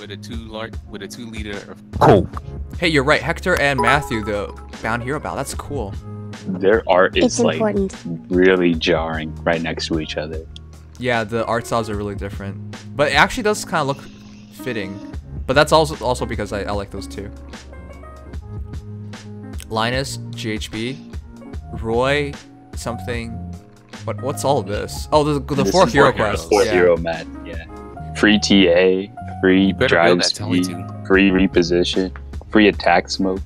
with a two large with a two liter of Coke. Hey, you're right. Hector and Matthew, the bound hero battle. That's cool. Their art is It's like important. really jarring right next to each other. Yeah, the art styles are really different, but it actually does kind of look fitting. But that's also also because I, I like those two. Linus, GHB, Roy, something. What what's all of this? Oh, the the This four hero four heroes. quests. Four yeah. hero mat, yeah. Free TA, free better drive build that Tony speed, free reposition, free attack smoke.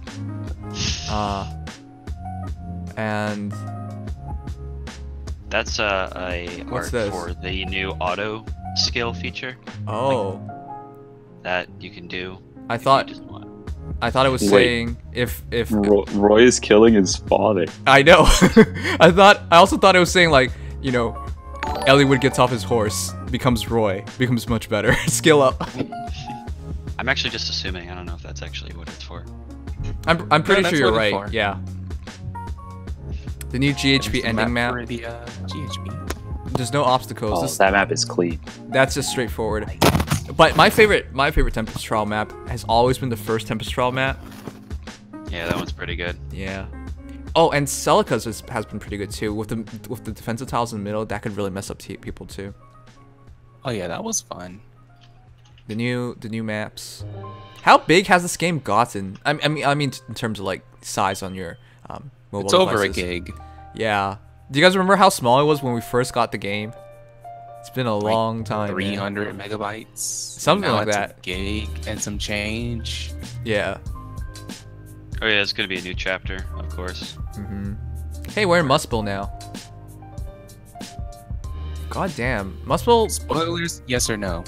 Uh, and That's uh, a What's art this? for the new auto skill feature oh, that you can do. I thought. I thought it was Wait. saying if if Ro- Roy is killing his father. I know. I thought. I also thought it was saying like, you know, Eliwood gets off his horse, becomes Roy, becomes much better. Skill up. I'm actually just assuming. I don't know if that's actually what it's for. I'm. I'm pretty that's sure you're right. for. Yeah. The new GHB ending map. for the uh, GHB. There's no obstacles. Oh, This- that map is clean. that's just straightforward. But my favorite, my favorite Tempest Trial map has always been the first Tempest Trial map. Yeah, that one's pretty good. Yeah. Oh, and Celica's has, has been pretty good too. With the with the defensive tiles in the middle, that could really mess up t- people too. Oh yeah, that was fun. The new the new maps. How big has this game gotten? I, I mean, I mean in terms of like size on your um, mobile It's over a gig. Yeah. Do you guys remember how small it was when we first got the game? It's been a Like, long time. man. 300 megabytes. Something Now like it's a that. Gig and some change. Yeah. Oh yeah, it's gonna be a new chapter, of course. Mm-hmm. Hey, we're in Muspel now. God damn. Muspel. Spoilers? Yes or no?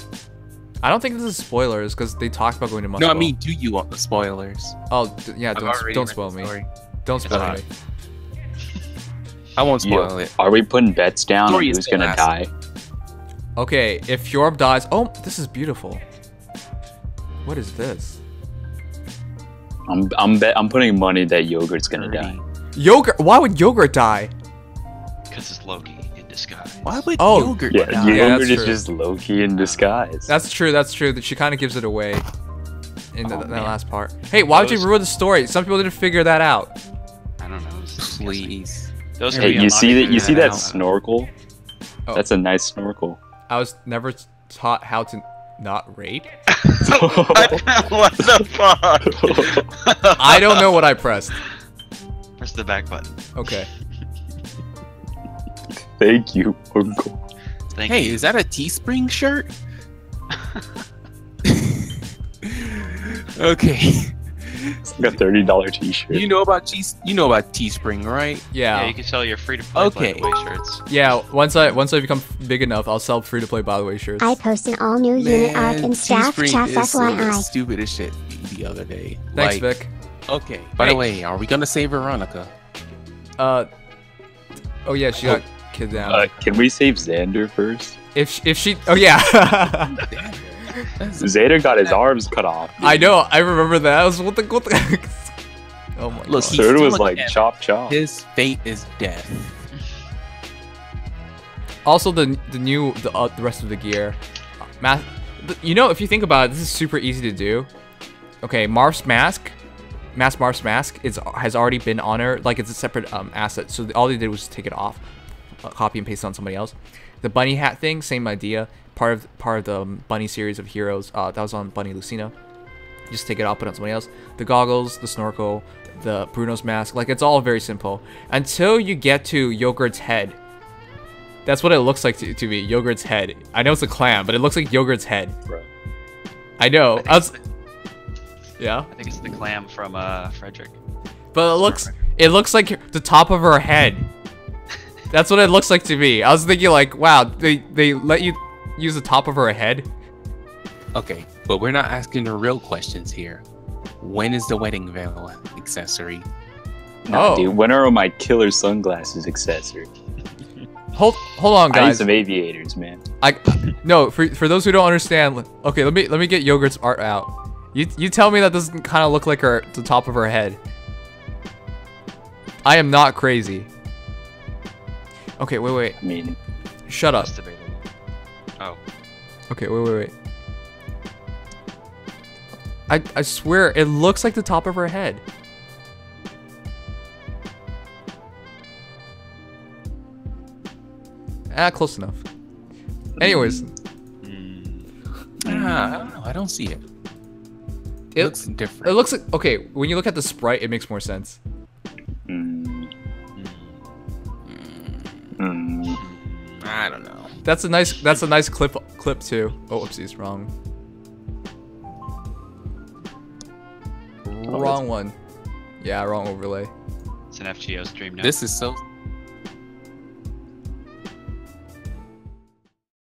I don't think this is spoilers because they talked about going to Muspel. No, I mean, do you want the spoilers? Oh, d- yeah. I've Don't, don't spoil me. Don't spoil not. me. I won't Yo, spoil it. Are we putting bets down on who's gonna die? Okay, if Fjorm dies. Oh, this is beautiful. What is this? I'm I'm bet I'm putting money that yogurt's gonna die. Yogurt. Why would Yogurt die? Because it's Loki in disguise. Why would Oh, yogurt Yeah, die? Yeah, yogurt that's is true. just Loki in disguise. That's true. That's true. That she kind of gives it away in the, Oh, the man. last part. Hey, why would you ruin the story? Some people didn't figure that out. I don't know. I was just guessing. Please. Those hey, you see that? You see that now. snorkel? Oh. That's a nice snorkel. I was never taught how to not rape. what the fuck? I don't know what I pressed. Press the back button. Okay. Thank you, Uncle. Thank Hey, you. is that a Teespring shirt? okay. It's like a thirty dollar T-shirt. You know about T you know about Teespring, right? Yeah, Yeah. you can sell your free to play Okay. away shirts. Yeah. Once I once I become big enough, I'll sell free to play by the way shirts. I post an all new unit art in staff Teespring chat is some of the FYI. stupidest shit the other day. Thanks, like, Vic. Okay. By Hey. the way, are we gonna save Veronica? Uh. Oh yeah, she got kidnapped. Uh, can we save Xander first? if sh- if she. Oh yeah. That's- Xander got his arms cut off. I know. I remember that. I was what the what the. oh my Look, god. he's Third was like cat. chop chop. His fate is death. Also, the the new the uh, the rest of the gear, math. You know, if you think about it, this is super easy to do. Okay, Marth's mask, Mass Marth's mask is has already been on her. Like it's a separate um asset. So all they did was take it off, copy and paste it on somebody else. The bunny hat thing, same idea. Part of part of the bunny series of heroes. Uh, that was on Bunny Lucina. Just take it off, put it on somebody else. The goggles, the snorkel, the Bruno's mask. Like it's all very simple until you get to Yogurt's head. That's what it looks like to, to me. Yogurt's head. I know it's a clam, but it looks like Yogurt's head. Bro. I know. I think, I was, the, yeah, I think it's the clam from uh, Frederick. but it looks it looks like the top of her head. That's what it looks like to me. I was thinking like, wow, they they let you use the top of her head. Okay, but we're not asking the real questions here. When is the wedding veil accessory? Nah, Oh. dude, when are my killer sunglasses accessory? Hold hold on, guys. I need some aviators, man. I no for for those who don't understand. Okay, let me let me get Yogurt's art out. You you tell me that doesn't kind of look like her the top of her head. I am not crazy. Okay, wait, wait. I mean, Shut up. That's. Oh, Okay, wait, wait, wait. I, I swear, it looks like the top of her head. Ah, close enough. Anyways, Ah, I don't know. I don't see it. It it, looks different. it looks like okay. When you look at the sprite, it makes more sense. Mm. Mm. I don't know. That's a nice. That's a nice clip. Clip too. Oh, oopsies, wrong. Wrong one. Yeah, wrong overlay. It's an FGO stream now. This is so